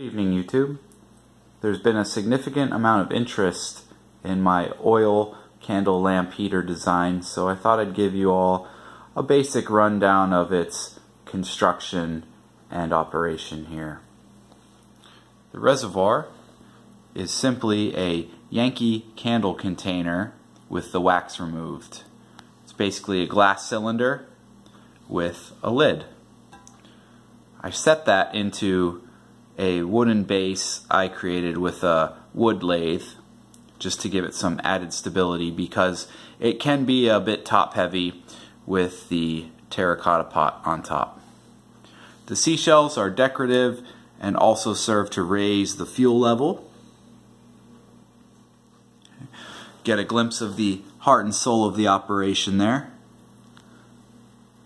Good evening YouTube. There's been a significant amount of interest in my oil candle lamp heater design so I thought I'd give you all a basic rundown of its construction and operation here. The reservoir is simply a Yankee candle container with the wax removed. It's basically a glass cylinder with a lid. I set that into a wooden base I created with a wood lathe just to give it some added stability because it can be a bit top heavy with the terracotta pot on top. The seashells are decorative and also serve to raise the fuel level. Get a glimpse of the heart and soul of the operation there.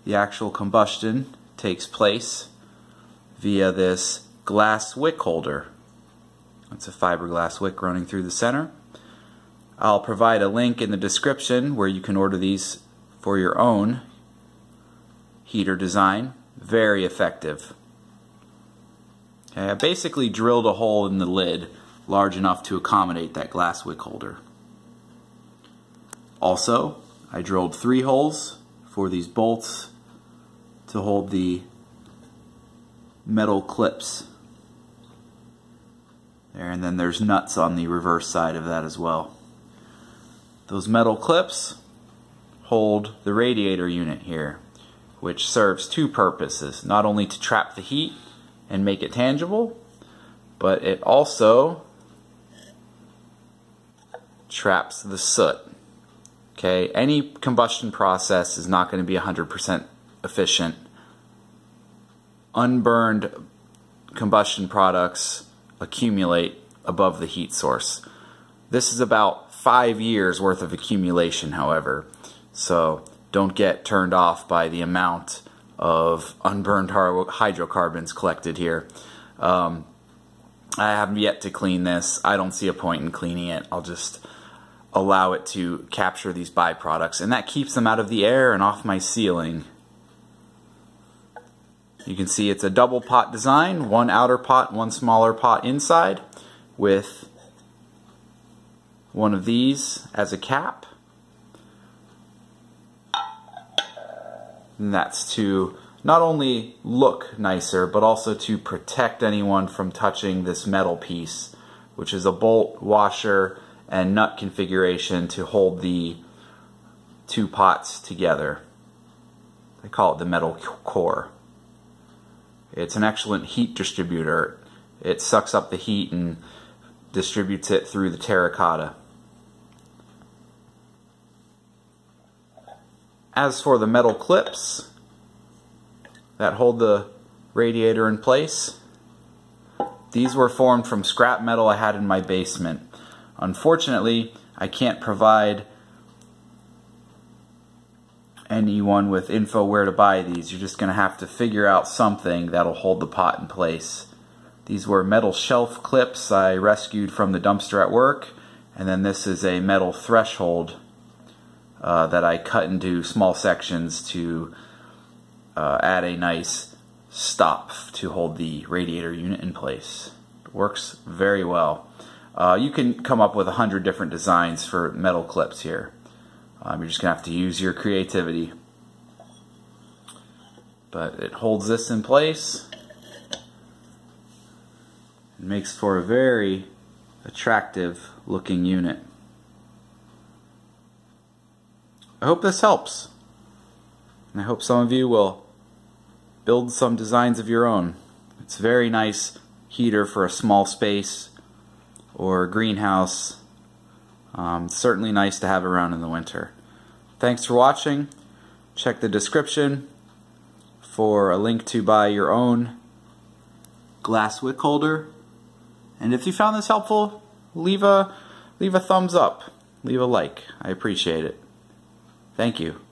The actual combustion takes place via this glass wick holder. It's a fiberglass wick running through the center. I'll provide a link in the description where you can order these for your own heater design. Very effective. Okay, I basically drilled a hole in the lid large enough to accommodate that glass wick holder. Also, I drilled three holes for these bolts to hold the metal clips there, and then there's nuts on the reverse side of that as well. Those metal clips hold the radiator unit here, which serves two purposes. Not only to trap the heat and make it tangible, but it also traps the soot. Okay, any combustion process is not going to be 100% efficient. Unburned combustion products accumulate above the heat source. This is about five years worth of accumulation, however, so don't get turned off by the amount of unburned hydrocarbons collected here. Um, I haven't yet to clean this. I don't see a point in cleaning it. I'll just allow it to capture these byproducts, and that keeps them out of the air and off my ceiling. You can see it's a double pot design, one outer pot, one smaller pot inside with one of these as a cap. And that's to not only look nicer, but also to protect anyone from touching this metal piece, which is a bolt, washer, and nut configuration to hold the two pots together. I call it the metal core. It's an excellent heat distributor. It sucks up the heat and distributes it through the terracotta. As for the metal clips that hold the radiator in place, these were formed from scrap metal I had in my basement. Unfortunately, I can't provide anyone with info where to buy these. You're just going to have to figure out something that'll hold the pot in place. These were metal shelf clips I rescued from the dumpster at work. And then this is a metal threshold uh, that I cut into small sections to uh, add a nice stop to hold the radiator unit in place. It works very well. Uh, you can come up with a hundred different designs for metal clips here. Um, you're just going to have to use your creativity. But it holds this in place. It makes for a very attractive looking unit. I hope this helps. And I hope some of you will build some designs of your own. It's a very nice heater for a small space or greenhouse. Um, certainly nice to have around in the winter. Thanks for watching. Check the description for a link to buy your own glass wick holder. And if you found this helpful, leave a leave a thumbs up, leave a like. I appreciate it. Thank you.